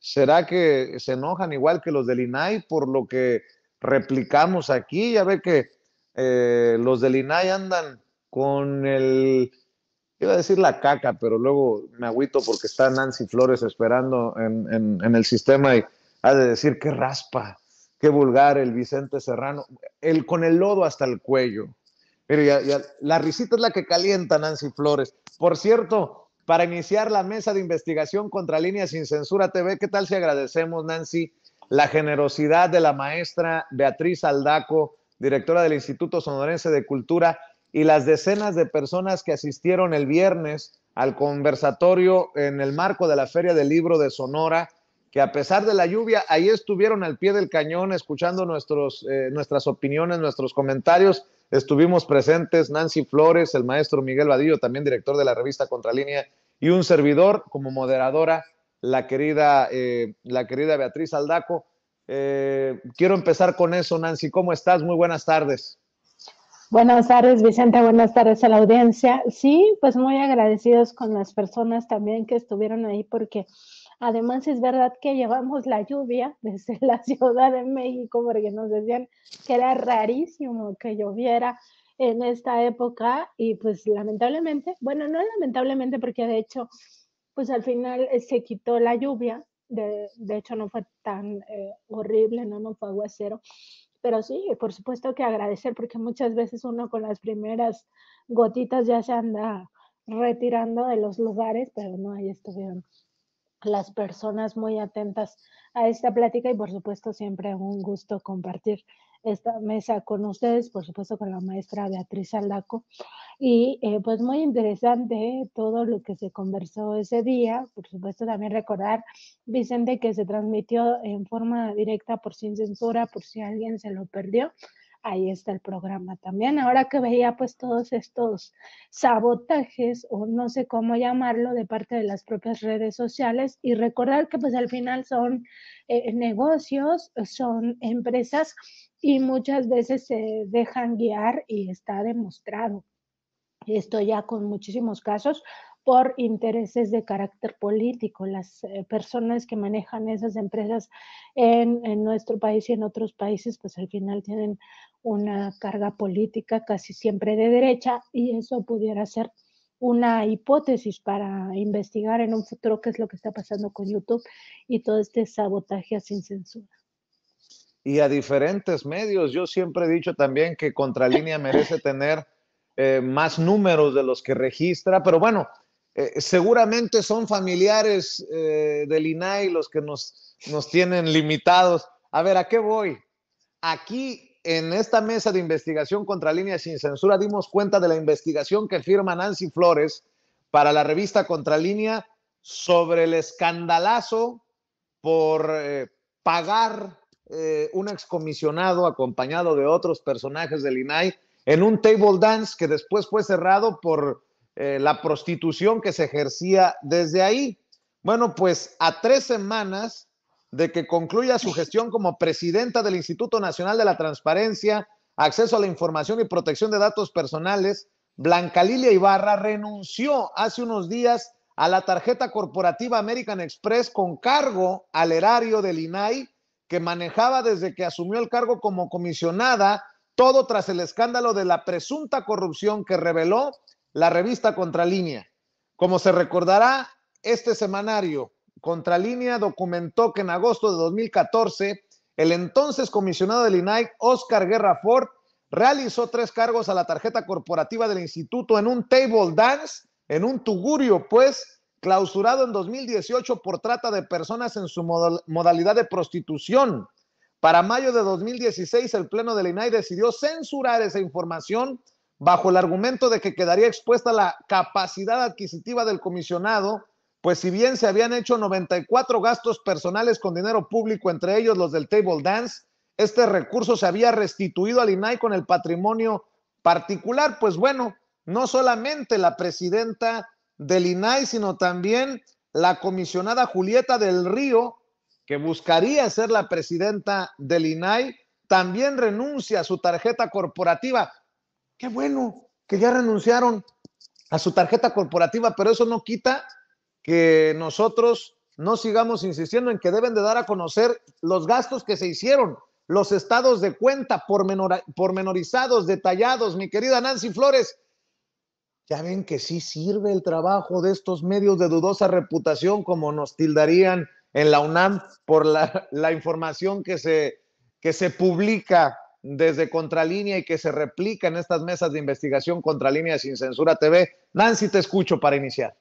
¿Será que se enojan igual que los del INAI por lo que replicamos aquí? Ya ve que eh, los del INAI andan con el, iba a decir la caca, pero luego me agüito porque está Nancy Flores esperando en, el sistema y ha de decir qué raspa, qué vulgar el Vicente Serrano, el, con el lodo hasta el cuello. Pero ya, la risita es la que calienta Nancy Flores. Por cierto, para iniciar la mesa de investigación contra Líneas Sin Censura TV, ¿qué tal si agradecemos, Nancy, la generosidad de la maestra Beatriz Aldaco, directora del Instituto Sonorense de Cultura, y las decenas de personas que asistieron el viernes al conversatorio en el marco de la Feria del Libro de Sonora, que a pesar de la lluvia, ahí estuvieron al pie del cañón escuchando nuestros, eh, nuestras opiniones, nuestros comentarios. Estuvimos presentes Nancy Flores, el maestro Miguel Vadillo, también director de la revista Contralínea, y un servidor como moderadora, la querida, eh, la querida Beatriz Aldaco. Eh, quiero empezar con eso, Nancy. ¿Cómo estás? Muy buenas tardes. Buenas tardes, Vicente. Buenas tardes a la audiencia. Sí, pues muy agradecidos con las personas también que estuvieron ahí porque además es verdad que llevamos la lluvia desde la Ciudad de México porque nos decían que era rarísimo que lloviera en esta época y pues lamentablemente, bueno, no lamentablemente porque de hecho pues al final eh, se quitó la lluvia, de, hecho no fue tan eh, horrible, no, no fue aguacero, pero sí, por supuesto que agradecer, porque muchas veces uno con las primeras gotitas ya se anda retirando de los lugares, pero no, ahí estuvieron las personas muy atentas a esta plática y por supuesto siempre un gusto compartir esta mesa con ustedes, por supuesto con la maestra Beatriz Aldaco. Y eh, pues muy interesante todo lo que se conversó ese día. Por supuesto también recordar, Vicente, que se transmitió en forma directa por Sin Censura, por si alguien se lo perdió ahí está el programa también. Ahora que veía pues todos estos sabotajes o no sé cómo llamarlo de parte de las propias redes sociales y recordar que pues al final son eh, negocios, son empresas y muchas veces se dejan guiar y está demostrado. Esto ya con muchísimos casos por intereses de carácter político. Las eh, personas que manejan esas empresas en, en, nuestro país y en otros países, pues al final tienen una carga política casi siempre de derecha y eso pudiera ser una hipótesis para investigar en un futuro qué es lo que está pasando con YouTube y todo este sabotaje sin censura. Y a diferentes medios, yo siempre he dicho también que Contralínea merece tener eh, más números de los que registra, pero bueno, eh, seguramente son familiares eh, del INAI los que nos, nos tienen limitados. A ver, ¿a qué voy? Aquí en esta mesa de investigación contra líneas sin censura dimos cuenta de la investigación que firma Nancy Flores para la revista Contralínea sobre el escandalazo por eh, pagar eh, un excomisionado acompañado de otros personajes del INAI en un table dance que después fue cerrado por eh, la prostitución que se ejercía desde ahí. Bueno, pues a tres semanas de que concluya su gestión como presidenta del Instituto Nacional de la Transparencia, Acceso a la Información y Protección de Datos Personales, Blanca Lilia Ibarra renunció hace unos días a la tarjeta corporativa American Express con cargo al erario del INAI que manejaba desde que asumió el cargo como comisionada, todo tras el escándalo de la presunta corrupción que reveló la revista Contralínea. Como se recordará, este semanario Contralínea documentó que en agosto de 2014, el entonces comisionado del INAI, Oscar Guerra Ford, realizó tres cargos a la tarjeta corporativa del instituto en un table dance, en un tugurio, pues, clausurado en 2018 por trata de personas en su modalidad de prostitución. Para mayo de 2016, el Pleno del INAI decidió censurar esa información bajo el argumento de que quedaría expuesta la capacidad adquisitiva del comisionado pues si bien se habían hecho 94 gastos personales con dinero público, entre ellos los del table dance, este recurso se había restituido al INAI con el patrimonio particular. Pues bueno, no solamente la presidenta del INAI, sino también la comisionada Julieta del Río, que buscaría ser la presidenta del INAI, también renuncia a su tarjeta corporativa. Qué bueno que ya renunciaron a su tarjeta corporativa, pero eso no quita que nosotros no sigamos insistiendo en que deben de dar a conocer los gastos que se hicieron, los estados de cuenta pormenorizados, detallados. Mi querida Nancy Flores, ya ven que sí sirve el trabajo de estos medios de dudosa reputación, como nos tildarían en la UNAM por la, la información que se, que se publica desde Contralínea y que se replica en estas mesas de investigación Contralínea sin censura TV. Nancy, te escucho para iniciar.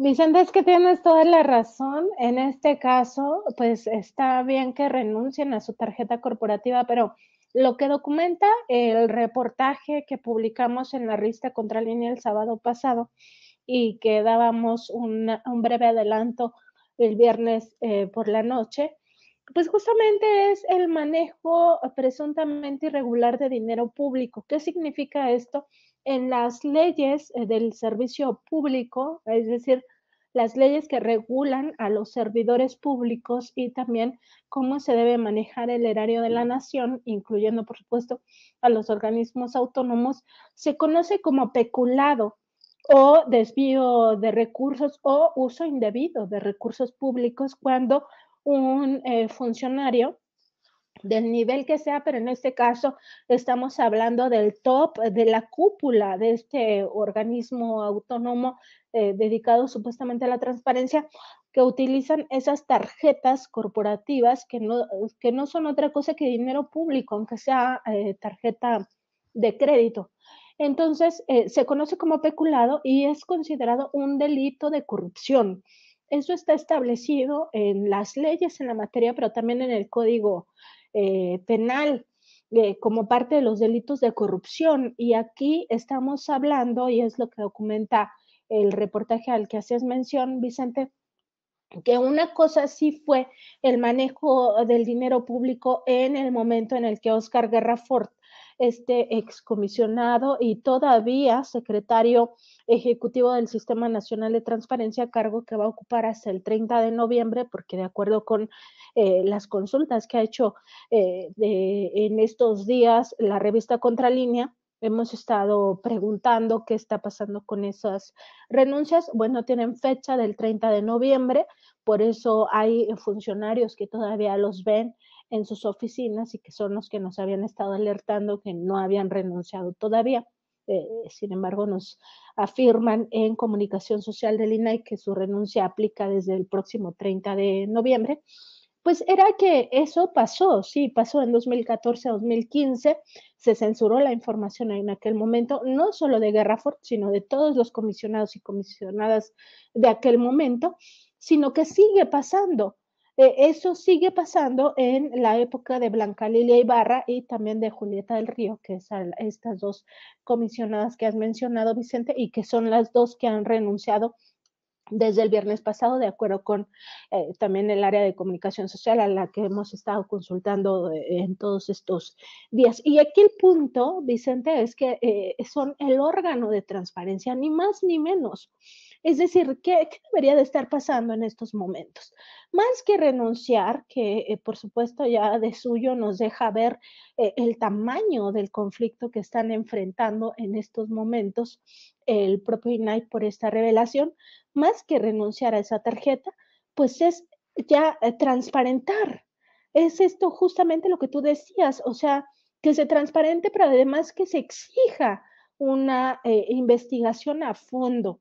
Vicente, es que tienes toda la razón. En este caso, pues está bien que renuncien a su tarjeta corporativa, pero lo que documenta el reportaje que publicamos en la revista Contralínea el sábado pasado y que dábamos un breve adelanto el viernes eh, por la noche, pues justamente es el manejo presuntamente irregular de dinero público. ¿Qué significa esto? En las leyes eh, del servicio público, es decir, las leyes que regulan a los servidores públicos y también cómo se debe manejar el erario de la nación, incluyendo, por supuesto, a los organismos autónomos, se conoce como peculado o desvío de recursos o uso indebido de recursos públicos cuando un eh, funcionario del nivel que sea, pero en este caso estamos hablando del top, de la cúpula de este organismo autónomo eh, dedicado supuestamente a la transparencia, que utilizan esas tarjetas corporativas que no, que no son otra cosa que dinero público, aunque sea eh, tarjeta de crédito. Entonces, eh, se conoce como peculado y es considerado un delito de corrupción. Eso está establecido en las leyes en la materia, pero también en el Código eh, penal eh, como parte de los delitos de corrupción. Y aquí estamos hablando, y es lo que documenta el reportaje al que hacías mención, Vicente, que una cosa sí fue el manejo del dinero público en el momento en el que Oscar Guerrafort este excomisionado y todavía secretario ejecutivo del Sistema Nacional de Transparencia, cargo que va a ocupar hasta el 30 de noviembre, porque de acuerdo con eh, las consultas que ha hecho eh, en estos días la revista Contralínea, hemos estado preguntando qué está pasando con esas renuncias. Bueno, tienen fecha del 30 de noviembre, por eso hay funcionarios que todavía los ven en sus oficinas y que son los que nos habían estado alertando que no habían renunciado todavía. Eh, sin embargo, nos afirman en comunicación social del INAI que su renuncia aplica desde el próximo 30 de noviembre. Pues era que eso pasó, sí, pasó en 2014-2015, se censuró la información en aquel momento, no solo de Guerrafort, sino de todos los comisionados y comisionadas de aquel momento, sino que sigue pasando. Eh, eso sigue pasando en la época de Blanca Lilia Ibarra y también de Julieta del Río, que son estas dos comisionadas que has mencionado, Vicente, y que son las dos que han renunciado desde el viernes pasado, de acuerdo con eh, también el área de comunicación social a la que hemos estado consultando eh, en todos estos días. Y aquí el punto, Vicente, es que son el órgano de transparencia, ni más ni menos. Es decir, ¿qué, debería de estar pasando en estos momentos? Más que renunciar, que eh, por supuesto ya de suyo nos deja ver eh, el tamaño del conflicto que están enfrentando en estos momentos el propio INAI por esta revelación, más que renunciar a esa tarjeta, pues es ya eh, transparentar. Es esto justamente lo que tú decías, o sea, que se transparente, pero además que se exija una investigación a fondo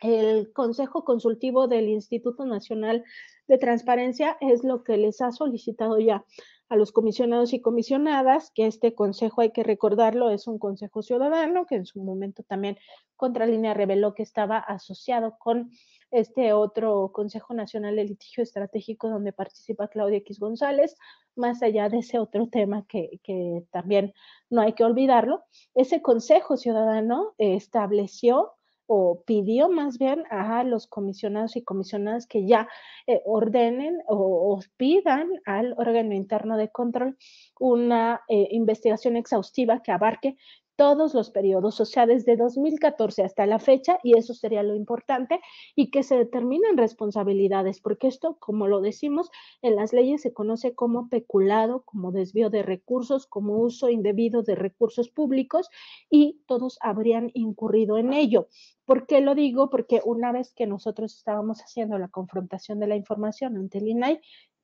el Consejo Consultivo del Instituto Nacional de Transparencia es lo que les ha solicitado ya a los comisionados y comisionadas, que este consejo, hay que recordarlo, es un consejo ciudadano, que en su momento también Contralínea reveló que estaba asociado con este otro Consejo Nacional de Litigio Estratégico donde participa Claudia X González, más allá de ese otro tema que, que también no hay que olvidarlo. Ese Consejo Ciudadano estableció o pidió más bien a los comisionados y comisionadas que ya eh, ordenen o, pidan al órgano interno de control una eh, investigación exhaustiva que abarque todos los periodos, o sea, desde 2014 hasta la fecha, y eso sería lo importante, y que se determinen responsabilidades, porque esto, como lo decimos, en las leyes se conoce como peculado, como desvío de recursos, como uso indebido de recursos públicos, y todos habrían incurrido en ello. ¿Por qué lo digo? Porque una vez que nosotros estábamos haciendo la confrontación de la información ante el INAI,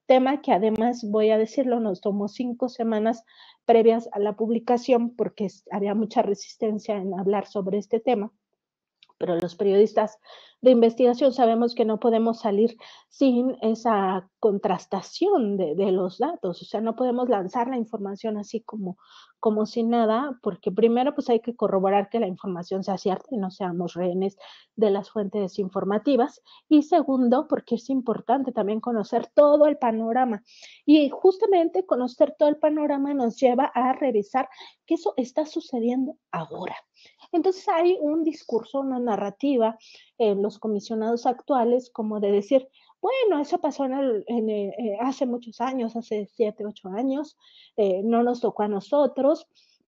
tema que además, voy a decirlo, nos tomó cinco semanas previas a la publicación porque había mucha resistencia en hablar sobre este tema pero los periodistas de investigación sabemos que no podemos salir sin esa contrastación de, los datos, o sea, no podemos lanzar la información así como, como sin nada, porque primero pues hay que corroborar que la información sea cierta y no seamos rehenes de las fuentes informativas, y segundo, porque es importante también conocer todo el panorama, y justamente conocer todo el panorama nos lleva a revisar que eso está sucediendo ahora. Entonces hay un discurso, una narrativa los comisionados actuales como de decir, bueno, eso pasó en eh, hace muchos años, hace siete, ocho años, eh, no nos tocó a nosotros,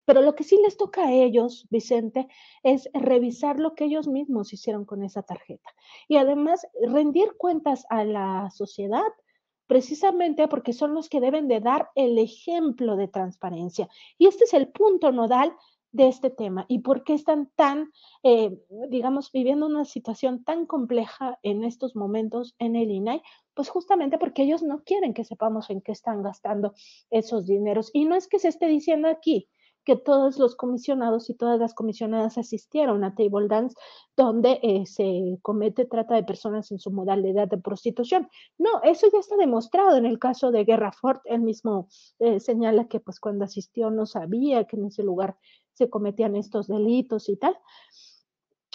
pero lo que sí les toca a ellos, Vicente, es revisar lo que ellos mismos hicieron con esa tarjeta y además rendir cuentas a la sociedad precisamente porque son los que deben de dar el ejemplo de transparencia. Y este es el punto nodal de este tema y por qué están tan, eh, digamos, viviendo una situación tan compleja en estos momentos en el INAI, pues justamente porque ellos no quieren que sepamos en qué están gastando esos dineros. Y no es que se esté diciendo aquí que todos los comisionados y todas las comisionadas asistieron a Table Dance, donde eh, se comete trata de personas en su modalidad de prostitución. No, eso ya está demostrado en el caso de Guerra Ford. Él mismo eh, señala que pues cuando asistió no sabía que en ese lugar se cometían estos delitos y tal.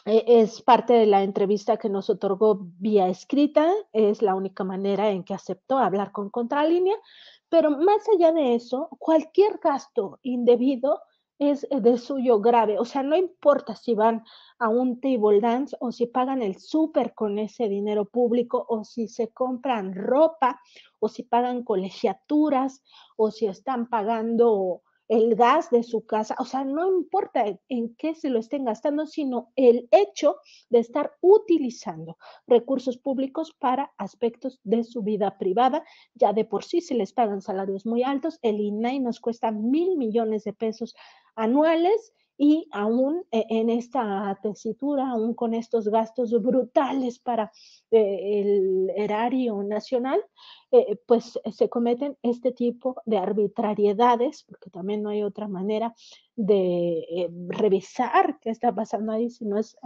Eh, es parte de la entrevista que nos otorgó vía escrita, es la única manera en que aceptó hablar con Contralínea, pero más allá de eso, cualquier gasto indebido es de suyo grave, o sea, no importa si van a un table dance o si pagan el súper con ese dinero público o si se compran ropa o si pagan colegiaturas o si están pagando el gas de su casa, o sea, no importa en qué se lo estén gastando, sino el hecho de estar utilizando recursos públicos para aspectos de su vida privada. Ya de por sí se les pagan salarios muy altos, el INAI nos cuesta mil millones de pesos anuales y aún eh, en esta tesitura, aún con estos gastos brutales para eh, el erario nacional, eh, pues se cometen este tipo de arbitrariedades, porque también no hay otra manera de revisar qué está pasando ahí, si no es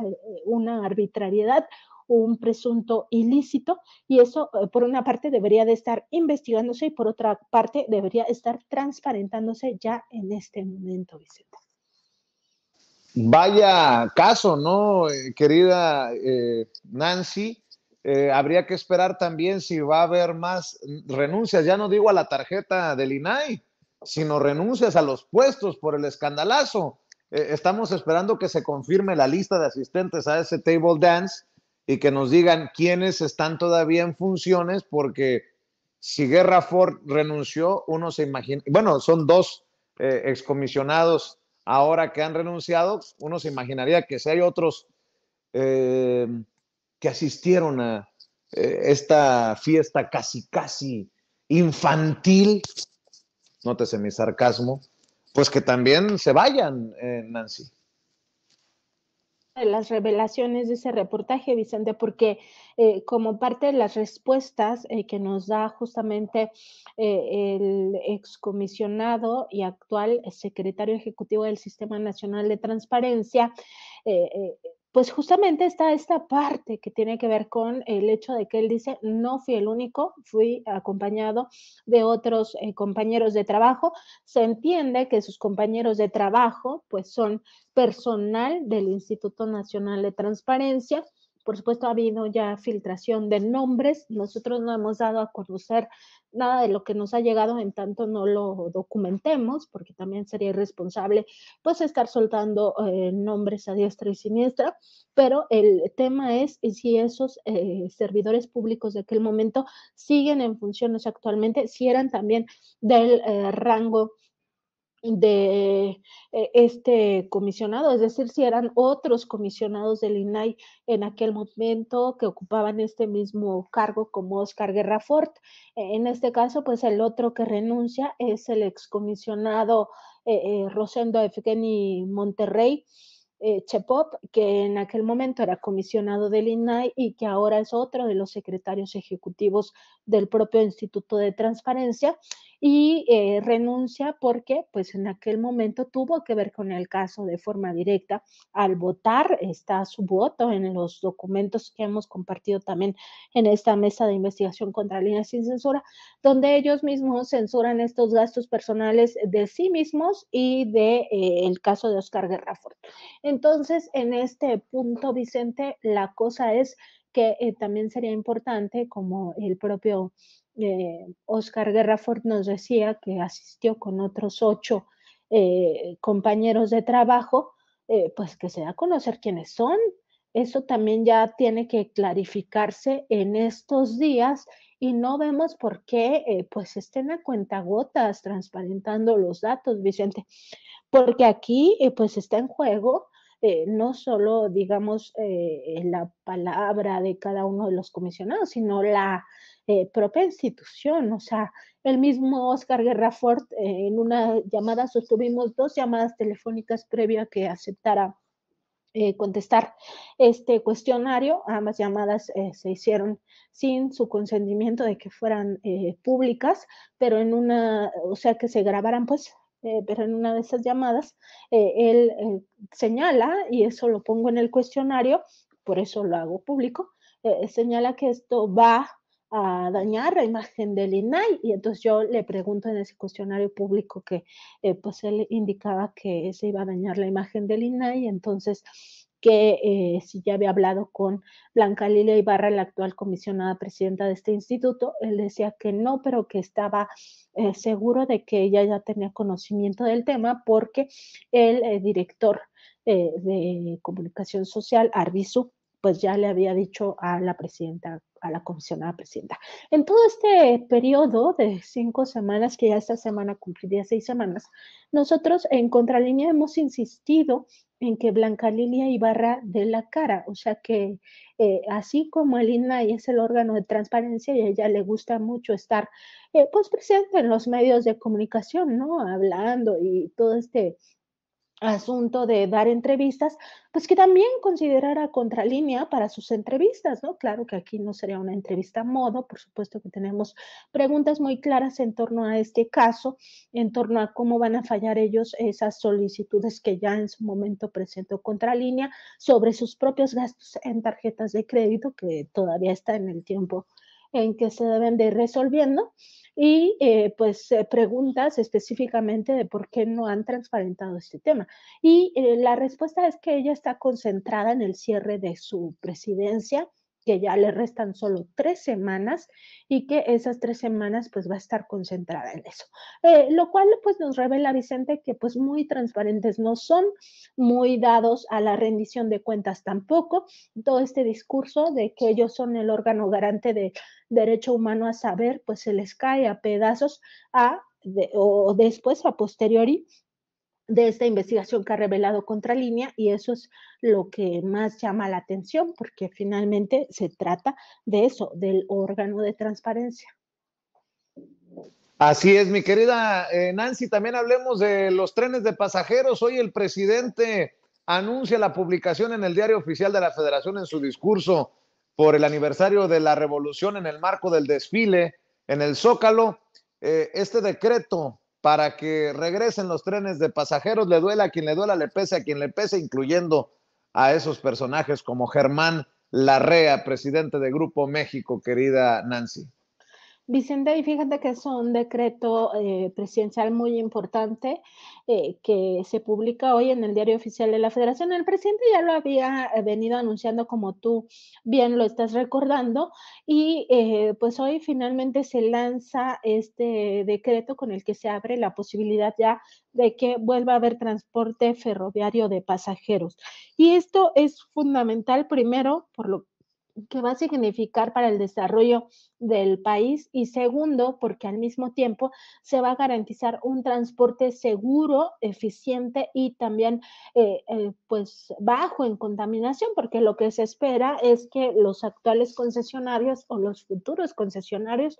una arbitrariedad un presunto ilícito y eso por una parte debería de estar investigándose y por otra parte debería estar transparentándose ya en este momento, Vicente. Vaya caso, ¿no, eh, querida eh, Nancy? Eh, habría que esperar también si va a haber más renuncias, ya no digo a la tarjeta del INAI, sino renuncias a los puestos por el escandalazo. estamos esperando que se confirme la lista de asistentes a ese table dance y que nos digan quiénes están todavía en funciones, porque si Guerra Ford renunció, uno se imagina, bueno, son dos excomisionados ahora que han renunciado, uno se imaginaría que si hay otros eh, que asistieron a eh, esta fiesta casi, casi infantil, nótese mi sarcasmo, pues que también se vayan, eh, Nancy las revelaciones de ese reportaje, Vicente, porque eh, como parte de las respuestas eh, que nos da justamente eh, el excomisionado y actual secretario ejecutivo del Sistema Nacional de Transparencia, pues justamente está esta parte que tiene que ver con el hecho de que él dice, no fui el único, fui acompañado de otros eh, compañeros de trabajo. Se entiende que sus compañeros de trabajo pues son personal del Instituto Nacional de Transparencia. Por supuesto, ha habido ya filtración de nombres. Nosotros no hemos dado a conocer nada de lo que nos ha llegado en tanto no lo documentemos, porque también sería irresponsable pues estar soltando eh, nombres a diestra y siniestra, pero el tema es si esos eh, servidores públicos de aquel momento siguen en funciones actualmente, si eran también del eh, rango de eh, este comisionado, es decir, si eran otros comisionados del INAI en aquel momento que ocupaban este mismo cargo como Oscar Guerrafort. En este caso, pues el otro que renuncia es el excomisionado eh, eh, Rosendo Efgeni Monterrey. Eh, Chepop, que en aquel momento era comisionado del INAI y que ahora es otro de los secretarios ejecutivos del propio Instituto de Transparencia y eh, renuncia porque pues en aquel momento tuvo que ver con el caso de forma directa. Al votar está su voto en los documentos que hemos compartido también en esta mesa de investigación contra líneas sin censura, donde ellos mismos censuran estos gastos personales de sí mismos y de eh, el caso de Oscar Guerrafort. Entonces, en este punto, Vicente, la cosa es que eh, también sería importante, como el propio eh, Oscar Guerrafort nos decía que asistió con otros ocho eh, compañeros de trabajo, eh, pues que se da a conocer quiénes son. Eso también ya tiene que clarificarse en estos días y no vemos por qué pues estén a cuentagotas transparentando los datos, Vicente, porque aquí pues está en juego no solo, digamos, la palabra de cada uno de los comisionados, sino la eh, propia institución. O sea, el mismo Oscar Guerrafort, eh, en una llamada, sostuvimos dos llamadas telefónicas previa que aceptara eh, contestar este cuestionario. Ambas llamadas se hicieron sin su consentimiento de que fueran públicas, pero en una, o sea, que se grabaran, pues, pero en una de esas llamadas, él señala, y eso lo pongo en el cuestionario, por eso lo hago público, señala que esto va a dañar la imagen del INAI. Y entonces yo le pregunto en ese cuestionario público que eh, pues él indicaba que se iba a dañar la imagen del INAI, entonces que eh, si ya había hablado con Blanca Lilia Ibarra, la actual comisionada presidenta de este instituto, él decía que no, pero que estaba eh, seguro de que ella ya tenía conocimiento del tema porque el director de comunicación social, Arbizu, pues ya le había dicho a la presidenta, a la comisionada presidenta. En todo este periodo de cinco semanas, que ya esta semana cumpliría seis semanas, nosotros en Contralínea hemos insistido en que Blanca Lilia Ibarra de la cara, o sea que eh, así como el INAI es el órgano de transparencia y a ella le gusta mucho estar eh, pues presente en los medios de comunicación, ¿no? Hablando y todo este asunto de dar entrevistas, pues que también considerara contralínea para sus entrevistas, ¿no? Claro que aquí no sería una entrevista a modo, por supuesto que tenemos preguntas muy claras en torno a este caso, en torno a cómo van a fallar ellos esas solicitudes que ya en su momento presentó contralínea sobre sus propios gastos en tarjetas de crédito, que todavía está en el tiempo en que se deben de ir resolviendo y eh, pues preguntas específicamente de por qué no han transparentado este tema. Y eh, la respuesta es que ella está concentrada en el cierre de su presidencia que ya le restan solo tres semanas y que esas tres semanas pues va a estar concentrada en eso. Eh, lo cual pues nos revela Vicente que pues muy transparentes no son, muy dados a la rendición de cuentas tampoco. Todo este discurso de que ellos son el órgano garante de derecho humano a saber pues se les cae a pedazos a, o después a posteriori de esta investigación que ha revelado Contralínea y eso es lo que más llama la atención porque finalmente se trata de eso, del órgano de transparencia. Así es, mi querida eh, Nancy, también hablemos de los trenes de pasajeros. Hoy el presidente anuncia la publicación en el diario oficial de la Federación en su discurso por el aniversario de la revolución en el marco del desfile en el Zócalo. Eh, este decreto para que regresen los trenes de pasajeros, le duela a quien le duela, le pese a quien le pese, incluyendo a esos personajes como Germán Larrea, presidente de Grupo México, querida Nancy. Vicente, y fíjate que es un decreto eh, presidencial muy importante eh, que se publica hoy en el Diario Oficial de la Federación. El presidente ya lo había eh, venido anunciando como tú bien lo estás recordando y pues hoy finalmente se lanza este decreto con el que se abre la posibilidad ya de que vuelva a haber transporte ferroviario de pasajeros. Y esto es fundamental primero por lo que va a significar para el desarrollo del país y segundo, porque al mismo tiempo se va a garantizar un transporte seguro, eficiente y también eh, eh, pues bajo en contaminación, porque lo que se espera es que los actuales concesionarios o los futuros concesionarios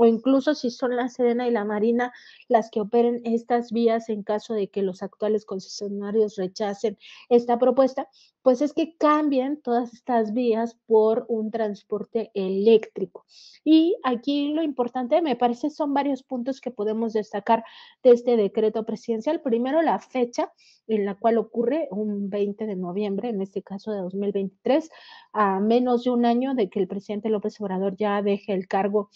o incluso si son la Serena y la Marina las que operen estas vías en caso de que los actuales concesionarios rechacen esta propuesta, pues es que cambien todas estas vías por un transporte eléctrico. Y aquí lo importante, me parece, son varios puntos que podemos destacar de este decreto presidencial. Primero, la fecha en la cual ocurre un 20 de noviembre, en este caso de 2023, a menos de un año de que el presidente López Obrador ya deje el cargo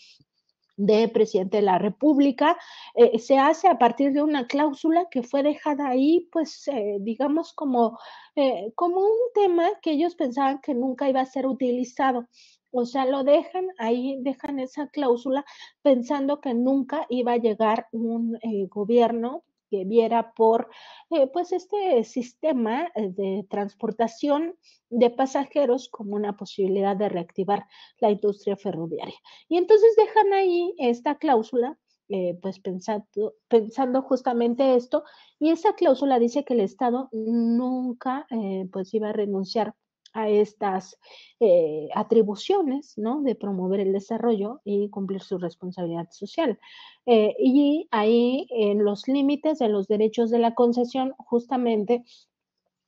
de presidente de la República, eh, se hace a partir de una cláusula que fue dejada ahí, pues, eh, digamos, como, eh, como un tema que ellos pensaban que nunca iba a ser utilizado. O sea, lo dejan ahí, dejan esa cláusula pensando que nunca iba a llegar un gobierno que viera por eh, pues este sistema eh, de transportación de pasajeros como una posibilidad de reactivar la industria ferroviaria. Y entonces dejan ahí esta cláusula eh, pues pensando, pensando justamente esto, y esa cláusula dice que el Estado nunca pues iba a renunciar a estas eh, atribuciones, ¿no? De promover el desarrollo y cumplir su responsabilidad social. Eh, y ahí, en los límites de los derechos de la concesión, justamente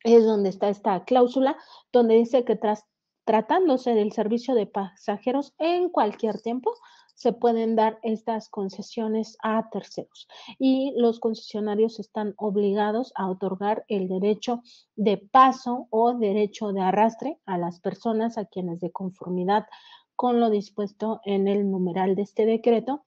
es donde está esta cláusula, donde dice que tras, tratándose del servicio de pasajeros en cualquier tiempo, se pueden dar estas concesiones a terceros. Y los concesionarios están obligados a otorgar el derecho de paso o derecho de arrastre a las personas a quienes de conformidad con lo dispuesto en el numeral de este decreto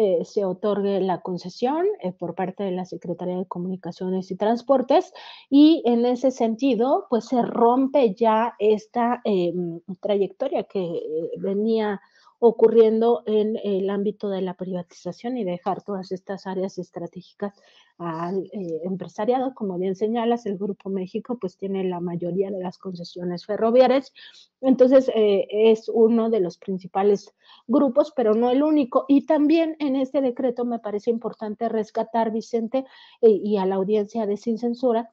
eh, se otorgue la concesión eh, por parte de la Secretaría de Comunicaciones y Transportes y en ese sentido pues se rompe ya esta em, trayectoria que eh, venía ocurriendo en el ámbito de la privatización y dejar todas estas áreas estratégicas al eh, empresariado. Como bien señalas, el Grupo México pues tiene la mayoría de las concesiones ferroviarias, entonces eh, es uno de los principales grupos, pero no el único. Y también en este decreto me parece importante rescatar, Vicente, eh, y a la audiencia de Sin Censura,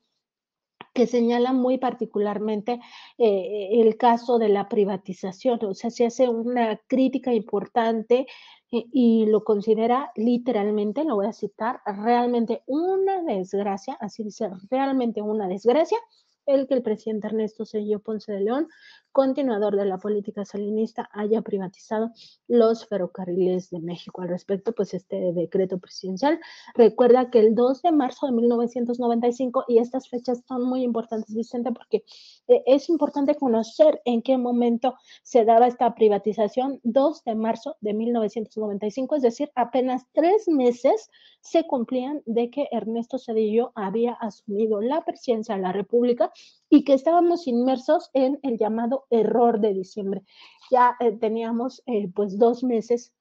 que señala muy particularmente eh, el caso de la privatización. O sea, se hace una crítica importante eh, y lo considera literalmente, lo voy a citar, realmente una desgracia, así dice, realmente una desgracia, el que el presidente Ernesto Cedillo Ponce de León continuador de la política salinista haya privatizado los ferrocarriles de México. Al respecto, pues este decreto presidencial recuerda que el 2 de marzo de 1995, y estas fechas son muy importantes, Vicente, porque eh, es importante conocer en qué momento se daba esta privatización, 2 de marzo de 1995, es decir, apenas tres meses se cumplían de que Ernesto Cedillo había asumido la presidencia de la República y que estábamos inmersos en el llamado error de diciembre. Ya eh, teníamos eh, pues dos meses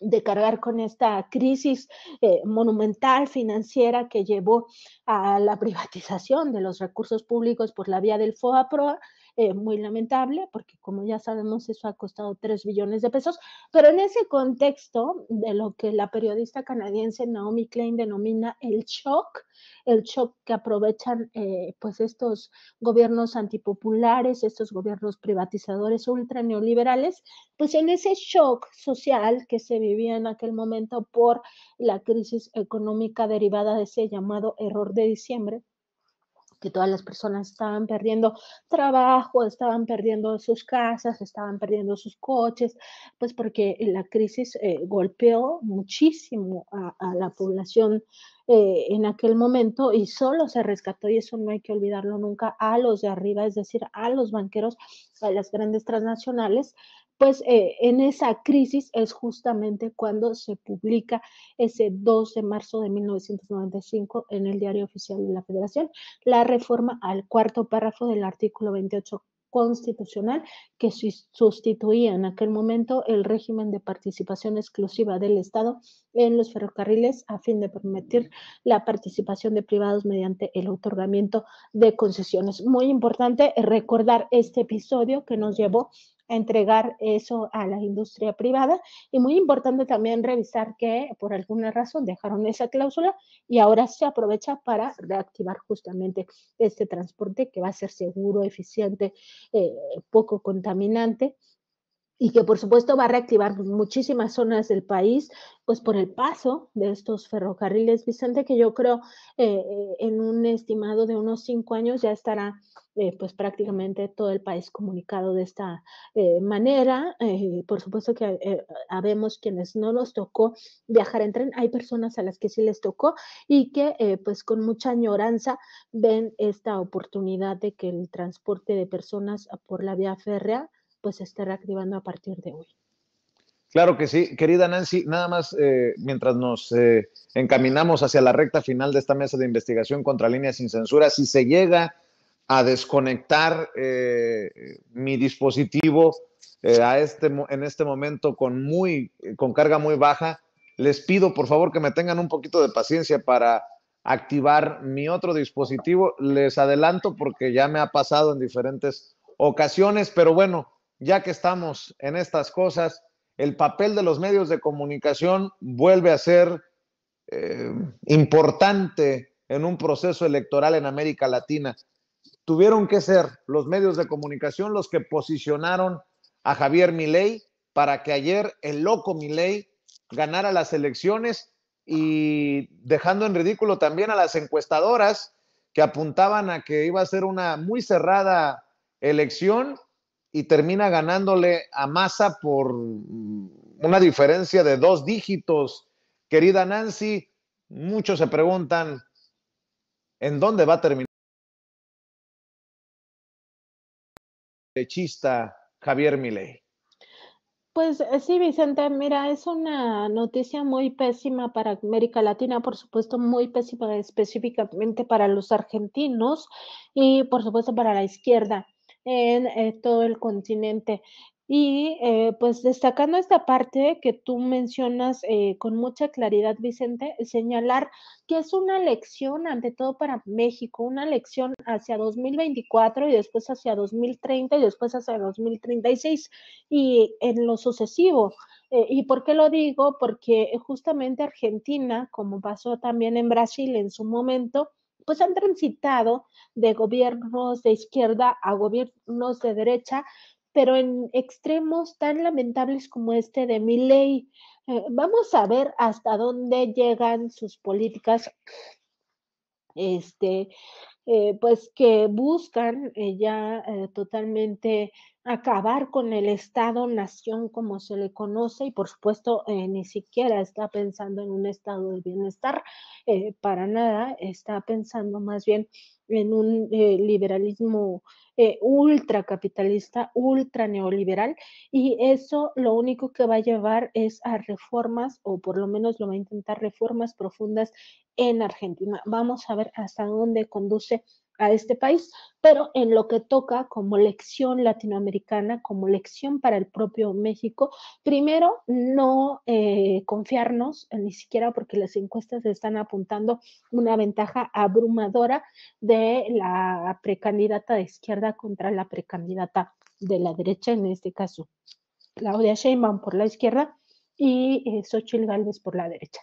de cargar con esta crisis eh, monumental financiera que llevó a la privatización de los recursos públicos por la vía del FOAPROA eh, muy lamentable, porque como ya sabemos, eso ha costado 3 billones de pesos, pero en ese contexto de lo que la periodista canadiense Naomi Klein denomina el shock, el shock que aprovechan eh, pues estos gobiernos antipopulares, estos gobiernos privatizadores ultra neoliberales, pues en ese shock social que se vivía en aquel momento por la crisis económica derivada de ese llamado error de diciembre, que todas las personas estaban perdiendo trabajo, estaban perdiendo sus casas, estaban perdiendo sus coches, pues porque la crisis eh, golpeó muchísimo a, la población eh, en aquel momento y solo se rescató, y eso no hay que olvidarlo nunca, a los de arriba, es decir, a los banqueros, a las grandes transnacionales, pues eh, en esa crisis es justamente cuando se publica ese 2 de marzo de 1995 en el Diario Oficial de la Federación la reforma al cuarto párrafo del artículo 28 constitucional que sustituía en aquel momento el régimen de participación exclusiva del Estado en los ferrocarriles a fin de permitir la participación de privados mediante el otorgamiento de concesiones. Muy importante recordar este episodio que nos llevó entregar eso a la industria privada. Y muy importante también revisar que por alguna razón dejaron esa cláusula y ahora se aprovecha para reactivar justamente este transporte que va a ser seguro, eficiente, eh, poco contaminante y que por supuesto va a reactivar muchísimas zonas del país, pues por el paso de estos ferrocarriles, Vicente, que yo creo eh, en un estimado de unos cinco años ya estará eh, pues prácticamente todo el país comunicado de esta eh, manera. por supuesto que habemos quienes no nos tocó viajar en tren, hay personas a las que sí les tocó y que pues con mucha añoranza ven esta oportunidad de que el transporte de personas por la vía férrea pues se esté reactivando a partir de hoy. Claro que sí, querida Nancy, nada más eh, mientras nos eh, encaminamos hacia la recta final de esta mesa de investigación contra líneas sin censura, si se llega a desconectar eh, mi dispositivo a este, en este momento con, muy, con carga muy baja, les pido por favor que me tengan un poquito de paciencia para activar mi otro dispositivo. Les adelanto porque ya me ha pasado en diferentes ocasiones, pero bueno, ya que estamos en estas cosas, el papel de los medios de comunicación vuelve a ser eh, importante en un proceso electoral en América Latina. Tuvieron que ser los medios de comunicación los que posicionaron a Javier Milei para que ayer el loco Milei ganara las elecciones y dejando en ridículo también a las encuestadoras que apuntaban a que iba a ser una muy cerrada elección y termina ganándole a Massa por una diferencia de dos dígitos. Querida Nancy, muchos se preguntan en dónde va a terminar el derechista Javier Milei. Pues eh, sí, Vicente, mira, es una noticia muy pésima para América Latina, por supuesto, muy pésima específicamente para los argentinos y por supuesto para la izquierda en eh, todo el continente. Y eh, pues destacando esta parte que tú mencionas eh, con mucha claridad, Vicente, señalar que es una lección ante todo para México, una lección hacia 2024 y después hacia 2030 y después hacia 2036 y en lo sucesivo. ¿Y por qué lo digo? Porque justamente Argentina, como pasó también en Brasil en su momento, pues han transitado de gobiernos de izquierda a gobiernos de derecha, pero en extremos tan lamentables como este de mi ley. Eh, vamos a ver hasta dónde llegan sus políticas este, eh, pues que buscan eh, ya eh, totalmente acabar con el Estado-nación como se le conoce y por supuesto ni siquiera está pensando en un estado de bienestar, para nada, está pensando más bien en un liberalismo ultracapitalista, ultra neoliberal y eso lo único que va a llevar es a reformas o por lo menos lo va a intentar reformas profundas en Argentina. Vamos a ver hasta dónde conduce a este país, pero en lo que toca como lección latinoamericana, como lección para el propio México, primero no eh, confiarnos, ni siquiera porque las encuestas están apuntando una ventaja abrumadora de la precandidata de izquierda contra la precandidata de la derecha, en este caso Claudia Sheinbaum por la izquierda y eh, Xochitl Gálvez por la derecha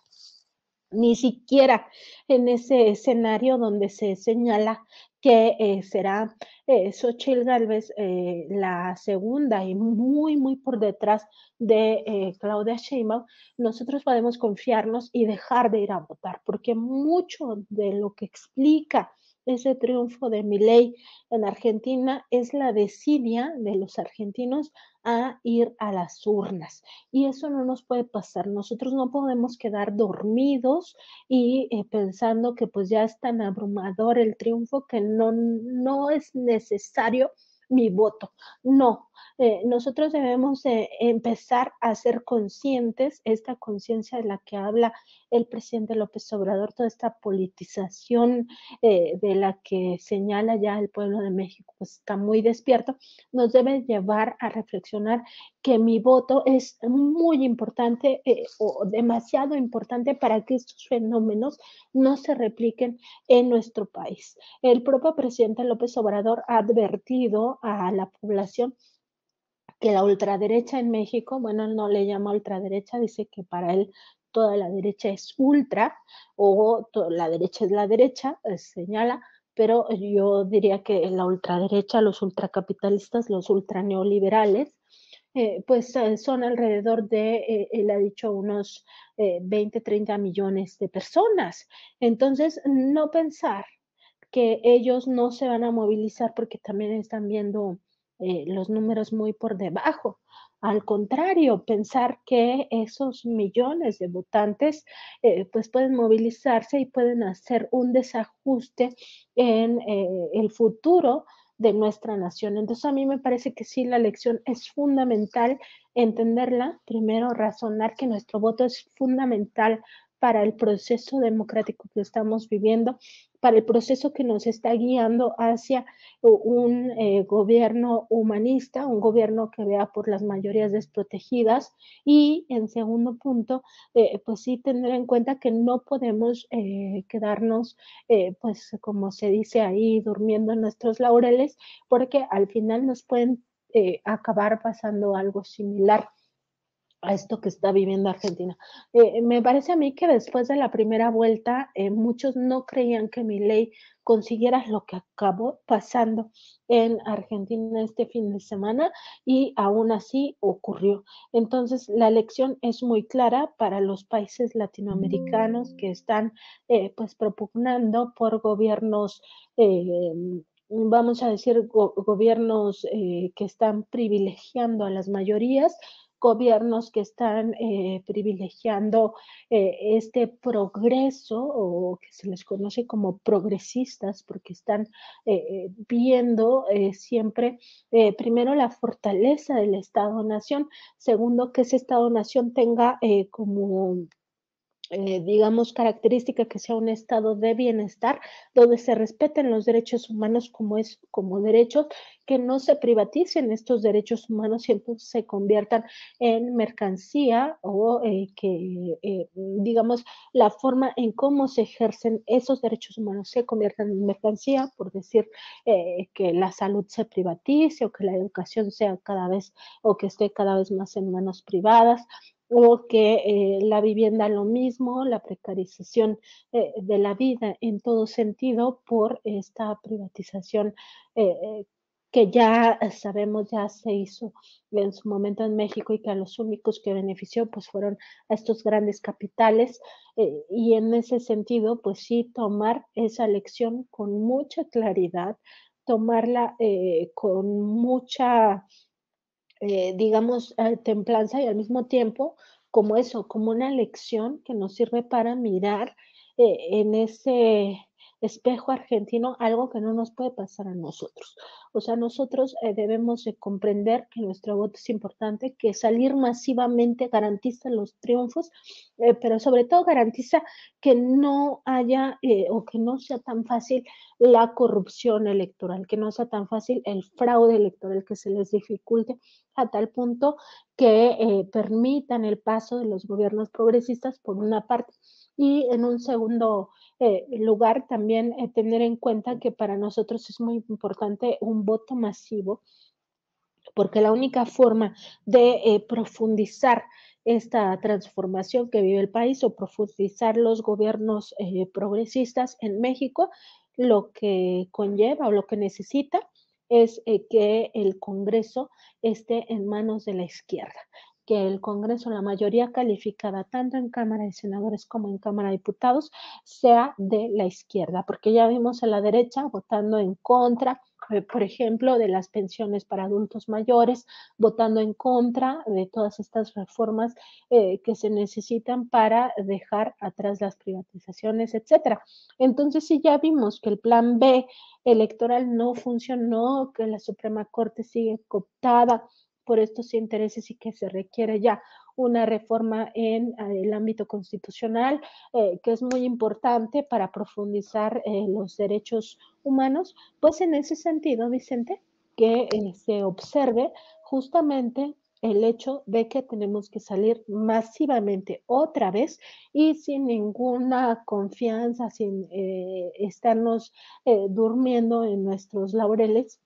ni siquiera en ese escenario donde se señala que eh, será eh, Xochitl Galvez eh, la segunda y muy, muy por detrás de eh, Claudia Sheinbaum, nosotros podemos confiarnos y dejar de ir a votar, porque mucho de lo que explica ese triunfo de Milei en Argentina es la desidia de los argentinos a ir a las urnas. Y eso no nos puede pasar. Nosotros no podemos quedar dormidos y eh, pensando que pues ya es tan abrumador el triunfo que no, no es necesario mi voto. No, eh, nosotros debemos empezar a ser conscientes, esta conciencia de la que habla el presidente López Obrador, toda esta politización eh, de la que señala ya el pueblo de México, pues está muy despierto, nos debe llevar a reflexionar que mi voto es muy importante eh, o demasiado importante para que estos fenómenos no se repliquen en nuestro país. El propio presidente López Obrador ha advertido a la población que la ultraderecha en México, bueno, no le llama ultraderecha, dice que para él toda la derecha es ultra o la derecha es la derecha, eh, señala, pero yo diría que la ultraderecha, los ultracapitalistas, los ultraneoliberales, eh, pues eh, son alrededor de, él ha dicho, unos 20, 30 millones de personas. Entonces, no pensar que ellos no se van a movilizar porque también están viendo los números muy por debajo. Al contrario, pensar que esos millones de votantes eh, pues pueden movilizarse y pueden hacer un desajuste en eh, el futuro de nuestra nación. Entonces a mí me parece que sí, la elección es fundamental entenderla, primero razonar que nuestro voto es fundamental para el proceso democrático que estamos viviendo, para el proceso que nos está guiando hacia un eh, gobierno humanista, un gobierno que vea por las mayorías desprotegidas. Y en segundo punto, eh, pues sí tener en cuenta que no podemos eh, quedarnos, pues como se dice ahí, durmiendo en nuestros laureles, porque al final nos pueden acabar pasando algo similar a esto que está viviendo Argentina. Eh, me parece a mí que después de la primera vuelta, eh, muchos no creían que mi ley consiguiera lo que acabó pasando en Argentina este fin de semana y aún así ocurrió. Entonces, la elección es muy clara para los países latinoamericanos que están eh, pues propugnando por gobiernos vamos a decir, gobiernos que están privilegiando a las mayorías gobiernos que están eh, privilegiando eh, este progreso o que se les conoce como progresistas porque están eh, viendo siempre primero la fortaleza del Estado-Nación, segundo que ese Estado-Nación tenga como eh, digamos, característica que sea un estado de bienestar donde se respeten los derechos humanos como es como derechos, que no se privaticen estos derechos humanos y entonces se conviertan en mercancía o eh, que, eh, digamos, la forma en cómo se ejercen esos derechos humanos se conviertan en mercancía, por decir que la salud se privatice o que la educación sea cada vez o que esté cada vez más en manos privadas o que eh, la vivienda lo mismo, la precarización eh, de la vida en todo sentido por esta privatización eh, que ya sabemos ya se hizo en su momento en México y que a los únicos que benefició pues fueron a estos grandes capitales y en ese sentido pues sí tomar esa lección con mucha claridad, tomarla con mucha eh, digamos, eh, templanza y al mismo tiempo como eso, como una lección que nos sirve para mirar eh, en ese espejo argentino algo que no nos puede pasar a nosotros. O sea, nosotros eh, debemos de comprender que nuestro voto es importante, que salir masivamente garantiza los triunfos, eh, pero sobre todo garantiza que no haya eh, o que no sea tan fácil la corrupción electoral, que no sea tan fácil el fraude electoral, que se les dificulte a tal punto que permitan el paso de los gobiernos progresistas por una parte y en un segundo eh, lugar, también eh, tener en cuenta que para nosotros es muy importante un voto masivo, porque la única forma de eh, profundizar esta transformación que vive el país o profundizar los gobiernos progresistas en México, lo que conlleva o lo que necesita es que el Congreso esté en manos de la izquierda que el Congreso, la mayoría calificada tanto en Cámara de Senadores como en Cámara de Diputados, sea de la izquierda, porque ya vimos a la derecha votando en contra, eh, por ejemplo, de las pensiones para adultos mayores, votando en contra de todas estas reformas eh, que se necesitan para dejar atrás las privatizaciones, etcétera. Entonces, si ya vimos que el plan B electoral no funcionó, que la Suprema Corte sigue cooptada, por estos intereses y que se requiere ya una reforma en eh, el ámbito constitucional, eh, que es muy importante para profundizar eh, los derechos humanos, pues en ese sentido, Vicente, que se observe justamente el hecho de que tenemos que salir masivamente otra vez y sin ninguna confianza, sin estarnos durmiendo en nuestros laureles,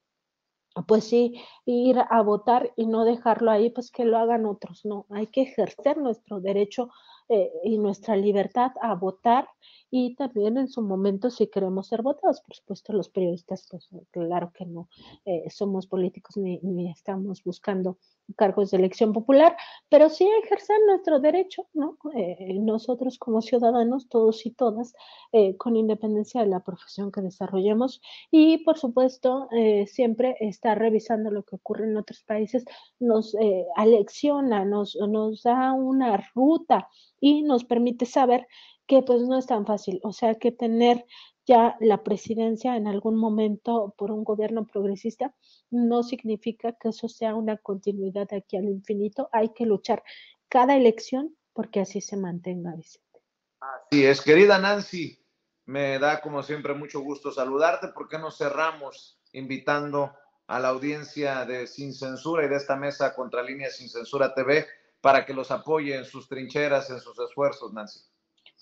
pues sí, ir a votar y no dejarlo ahí, pues que lo hagan otros, no, hay que ejercer nuestro derecho eh, y nuestra libertad a votar y también en su momento si queremos ser votados, por supuesto los periodistas, pues claro que no eh, somos políticos ni, ni, estamos buscando cargos de elección popular, pero sí ejercer nuestro derecho, ¿no? Eh, nosotros como ciudadanos, todos y todas, eh, con independencia de la profesión que desarrollemos y por supuesto siempre estar revisando lo que ocurre en otros países nos alecciona, nos, nos da una ruta y nos permite saber que pues no es tan fácil, o sea que tener ya la presidencia en algún momento por un gobierno progresista no significa que eso sea una continuidad aquí al infinito, hay que luchar cada elección porque así se mantenga, Vicente. Así es, querida Nancy, me da como siempre mucho gusto saludarte, ¿por qué no cerramos invitando a la audiencia de Sin Censura y de esta mesa contra Línea Sin Censura TV para que los apoye en sus trincheras, en sus esfuerzos, Nancy?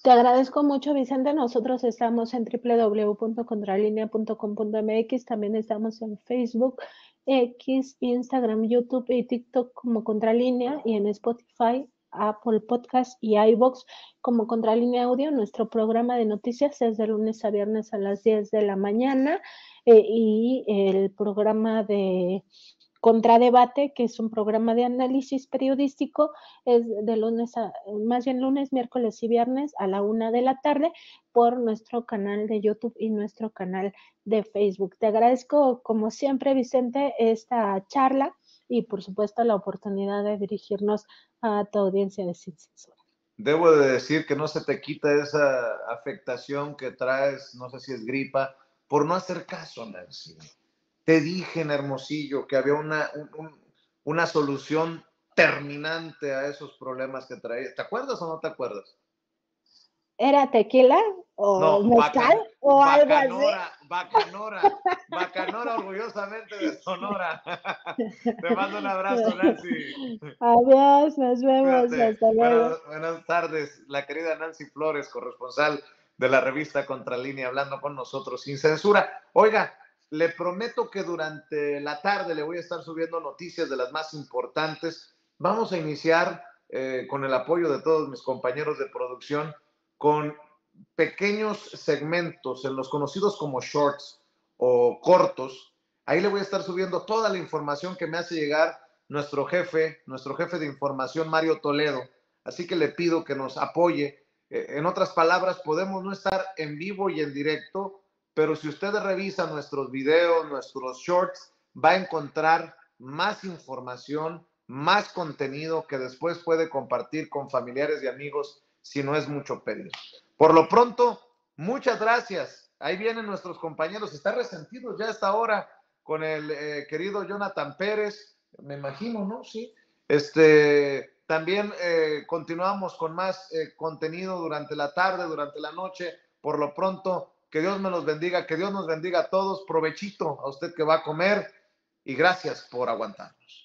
Te agradezco mucho, Vicente. Nosotros estamos en www.contralinea.com.mx, también estamos en Facebook, X, Instagram, YouTube y TikTok como Contralínea y en Spotify, Apple Podcast y iBox como Contralínea Audio. Nuestro programa de noticias es de lunes a viernes a las 10 de la mañana eh, y el programa de Contradebate, que es un programa de análisis periodístico, es de lunes a, más bien lunes, miércoles y viernes a la una de la tarde por nuestro canal de YouTube y nuestro canal de Facebook. Te agradezco, como siempre, Vicente, esta charla y, por supuesto, la oportunidad de dirigirnos a tu audiencia de Sin Censura. Debo de decir que no se te quita esa afectación que traes, no sé si es gripa, por no hacer caso, Nancy. Te dije en Hermosillo que había una, una solución terminante a esos problemas que traía. ¿Te acuerdas o no te acuerdas? ¿Era tequila o no, mezcal o algo así? Bacanora, Bacanora orgullosamente de Sonora. Te mando un abrazo, Nancy. Adiós, nos vemos. Hasta luego. Buenas, buenas, tardes, la querida Nancy Flores, corresponsal de la revista Contralínea, hablando con nosotros sin censura. Oiga, le prometo que durante la tarde le voy a estar subiendo noticias de las más importantes. Vamos a iniciar eh, con el apoyo de todos mis compañeros de producción con pequeños segmentos en los conocidos como shorts o cortos. Ahí le voy a estar subiendo toda la información que me hace llegar nuestro jefe, nuestro jefe de información, Mario Toledo. Así que le pido que nos apoye. Eh, en otras palabras, podemos no estar en vivo y en directo, pero si usted revisa nuestros videos, nuestros shorts, va a encontrar más información, más contenido que después puede compartir con familiares y amigos si no es mucho pedir. Por lo pronto, muchas gracias. Ahí vienen nuestros compañeros. Está resentido ya esta hora con el eh, querido Jonathan Pérez, me imagino, ¿no? Sí. Este, también eh, continuamos con más eh, contenido durante la tarde, durante la noche. Por lo pronto, que Dios me los bendiga, que Dios nos bendiga a todos. Provechito a usted que va a comer y gracias por aguantarnos.